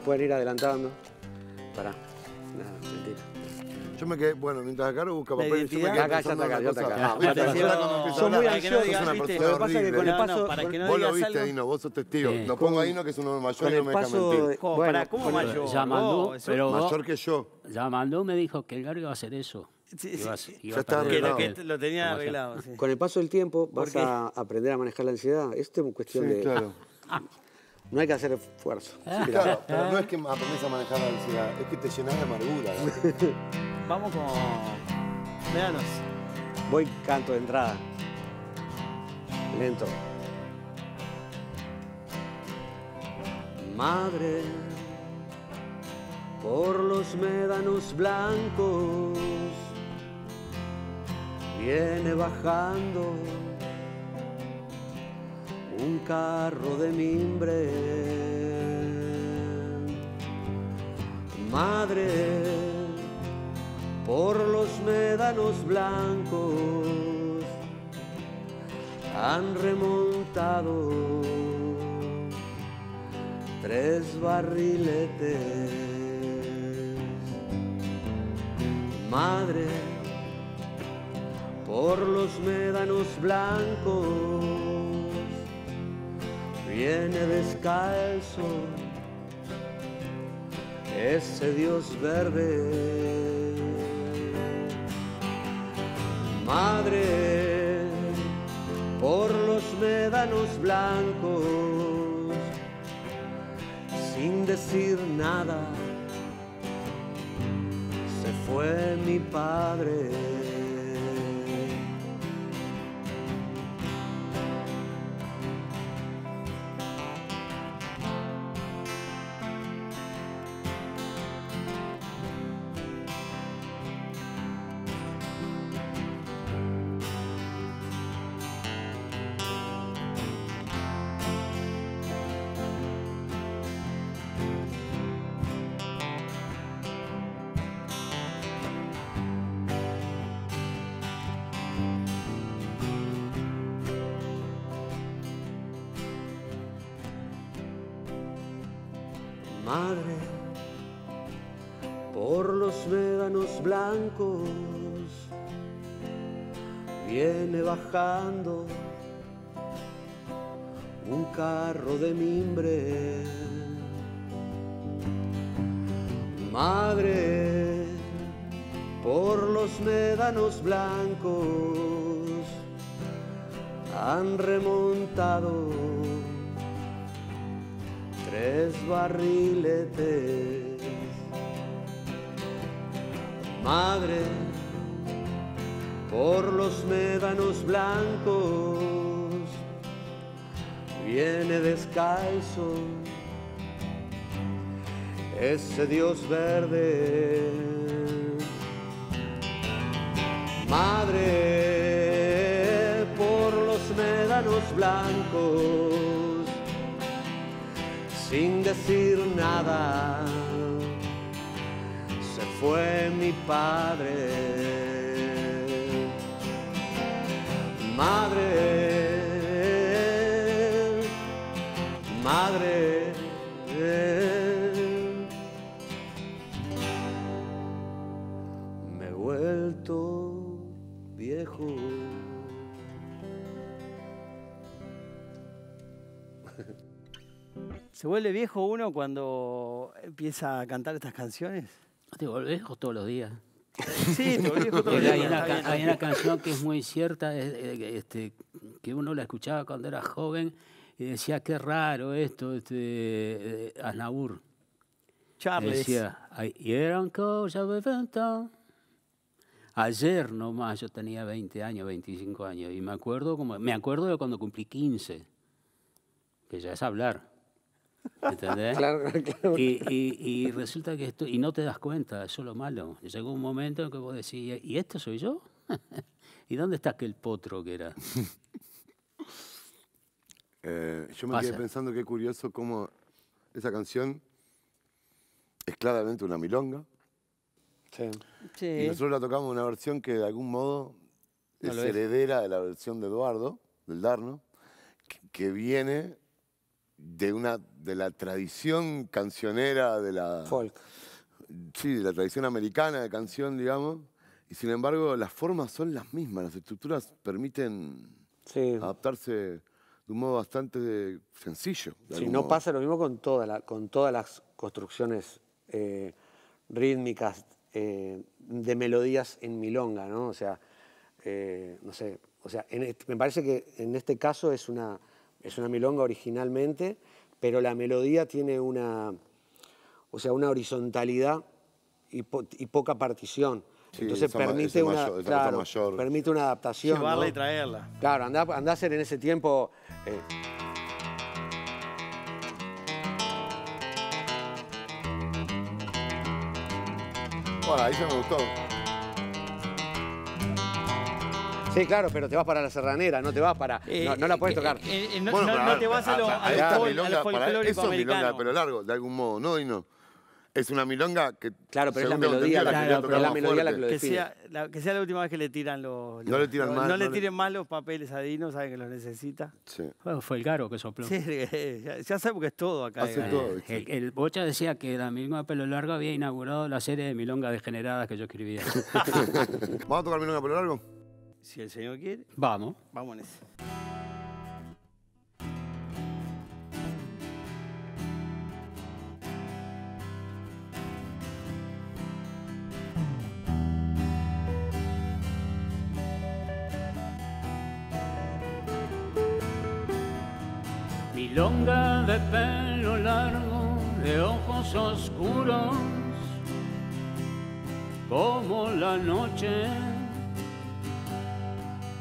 pueden ir adelantando. Pará, nada, mentira. Yo me quedé, bueno, mientras acá lo busca papel, yo me quedé Acá, ya está acá, una ya está cosa. acá. Ah, acá. cuando empiezo a Son muy no ansiosos. Lo que pasa es que horrible. con el No, no, paso... para que no Vos lo viste, algo. Dino, vos sos testigo. Sí. Lo pongo ahí, no que es un hombre mayor no me deja mentir. bueno, ¿cómo mayor? Ya mandó, pero Mayor que yo. ya mandó, me dijo que el Gary iba a hacer eso. Sí, sí, Iba a- sí. iba Ya a está perder Que el lo, arreglado. que lo tenía arreglado. sí. Con el paso del tiempo vas a aprender a manejar la ansiedad. Esto es cuestión Sí, de... claro. No hay que hacer esfuerzo. Sí, claro, pero no es que aprendes a manejar la ansiedad, es que te llenas de amargura. ¿no? Vamos con. Veanos. Voy canto de entrada. Lento. Madre, por los médanos blancos, viene bajando un carro de mimbre. Madre, por los médanos blancos han remontado tres barriletes. Madre, por los médanos blancos viene descalzo ese Dios verde. Madre, por los médanos blancos, sin decir nada, se fue mi padre. Madre, por los médanos blancos viene bajando un carro de mimbre. Madre, por los médanos blancos han remontado tres barriletes. Madre, por los médanos blancos viene descalzo ese Dios verde. Madre, por los médanos blancos sin decir nada, se fue mi padre. Madre, madre, ¿Se vuelve viejo uno cuando empieza a cantar estas canciones? Te volvés todos los días. Sí, te volvés viejo todo el Porque hay, una, está ca- bien. hay una canción que es muy cierta, es, eh, este, que uno la escuchaba cuando era joven y decía, qué raro esto, este, eh, Aznavour. Charles. Decía, "Ay, y era un cosa perfecta". Ayer nomás yo tenía 20 años, 25 años, y me acuerdo, como, me acuerdo de cuando cumplí 15, que ya es hablar. ¿Entendés? Claro, claro. Y, y- y resulta que esto, y no te das cuenta, eso es lo malo. Llegó un momento en que vos decís, ¿y esto soy yo? ¿Y dónde está aquel potro que era? Eh, yo me Pasa. quedé pensando qué curioso cómo esa canción es claramente una milonga. Sí. Sí. Y nosotros la tocamos en una versión que de algún modo No es. heredera de la versión de Eduardo, del Darno, que, que viene de una de la tradición cancionera de la Folk. sí, de la tradición americana de canción, digamos. Y sin embargo, las formas son las mismas, las estructuras permiten Sí. adaptarse de un modo bastante sencillo. Sí, no modo. pasa lo mismo con, toda la- con todas las construcciones eh, rítmicas eh, de melodías en milonga, ¿no? O sea, eh, no sé, o sea, en me parece que en este caso es una, es una milonga originalmente, pero la melodía tiene una, o sea, una horizontalidad y, po- y poca partición. Sí, Entonces permite una, mayor- claro, mayor. permite una adaptación. Llevarla ¿no? y traerla. Claro, andá, andá a hacer en ese tiempo. eh, Bueno, ahí ya me gustó. Sí, claro, pero te vas para la serranera, no te vas para. no, no la puedes Eh, tocar. eh, eh, no, Bueno, no- pero no te vas a, lo, a- a a lo lo milonga, para folclórico eso es milonga, americano. pero largo, de algún modo, no y no. Es una milonga que. Claro, pero es la melodía la que- Claro, es la melodía la que lo que sea, la, que sea la última vez que le tiran los. No le tiran los- más, No le no le- tiren más los papeles a Dino, saben que los necesita. Sí. Bueno, fue el Garo que sopló. Sí, ya, ya sabe porque es todo acá. Hace eh. todo. El, el Bocha decía que la milonga de pelo largo había inaugurado la serie de milongas degeneradas que yo escribía. ¿Vamos a tocar milonga pelo largo? Si el señor quiere, Vamos. vamos en ese. Milonga de pelo largo, de ojos oscuros, como la noche,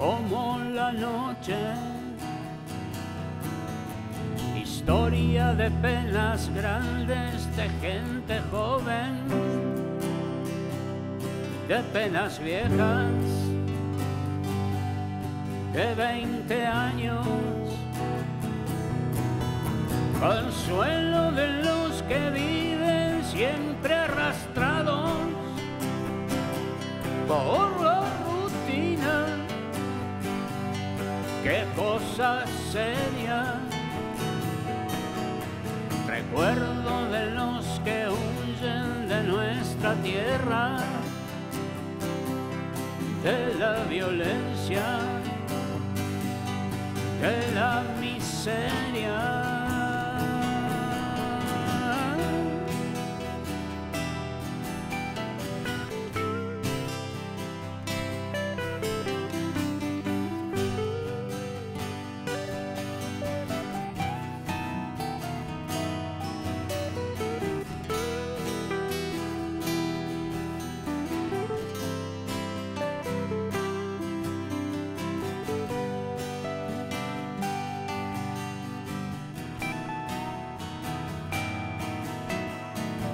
como la noche. Historia de penas grandes, de gente joven, de penas viejas, de 20 años consuelo de los que viven siempre arrastrados por seria. Recuerdo de los que huyen de nuestra tierra, de la violencia, de la miseria.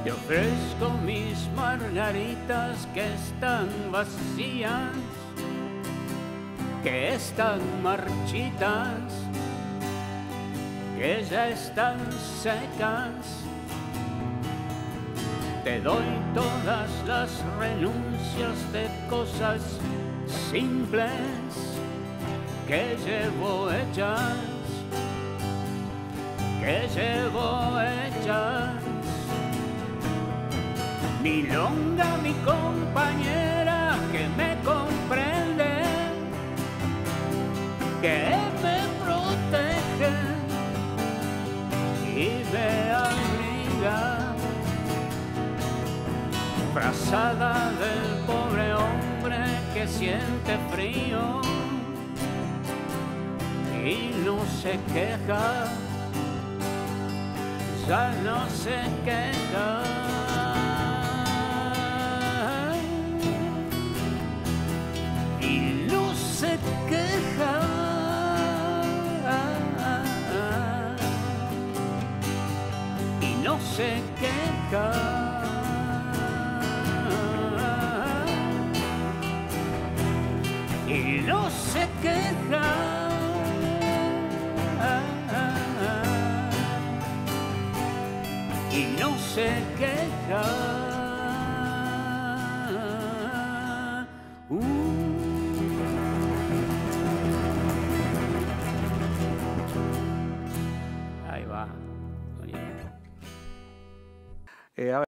Te ofrezco mis margaritas que están vacías, que están marchitas, que ya están secas. Te doy todas las renuncias de cosas simples que llevo hechas, que llevo hechas. Milonga, mi compañera que me comprende, que me protege y me abriga. Frazada del pobre hombre que siente frío y no se queja, ya no se queja. Se queja. Y no se queja. Y no se queja. Va. Eh, a ver,